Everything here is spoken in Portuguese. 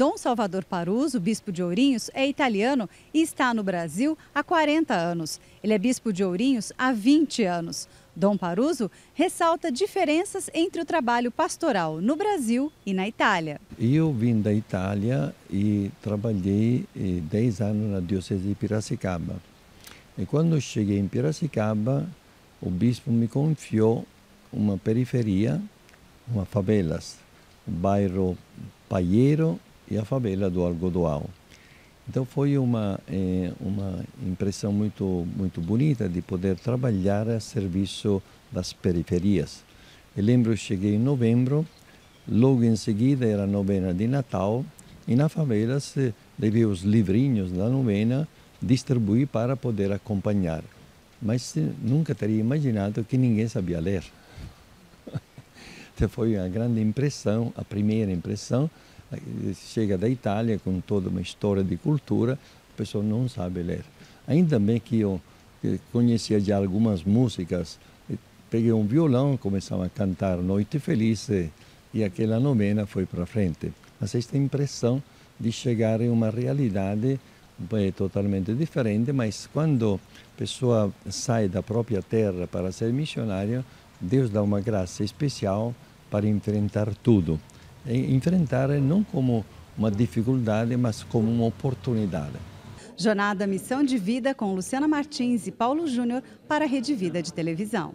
Dom Salvador Paruso, bispo de Ourinhos, é italiano e está no Brasil há 40 anos. Ele é bispo de Ourinhos há 20 anos. Dom Paruso ressalta diferenças entre o trabalho pastoral no Brasil e na Itália. Eu vim da Itália e trabalhei 10 eh, anos na Diocese de Piracicaba. E quando cheguei em Piracicaba, o bispo me confiou uma periferia, uma favelas, o bairro Paieiro e a favela do Algodoal. Então foi uma, é, uma impressão muito, muito bonita de poder trabalhar a serviço das periferias. Eu lembro, cheguei em novembro, logo em seguida era a novena de Natal, e na favela se levei os livrinhos da novena, distribuí para poder acompanhar. Mas nunca teria imaginado que ninguém sabia ler. Então foi uma grande impressão, a primeira impressão, chega da Itália com toda uma história de cultura, a pessoa não sabe ler. Ainda bem que eu conhecia já algumas músicas, peguei um violão, começava a cantar Noite Feliz e aquela novena foi para frente. Mas esta impressão de chegar em uma realidade é totalmente diferente, mas quando a pessoa sai da própria terra para ser missionária, Deus dá uma graça especial para enfrentar tudo enfrentar não como uma dificuldade, mas como uma oportunidade. Jornada Missão de Vida com Luciana Martins e Paulo Júnior para a Rede Vida de Televisão.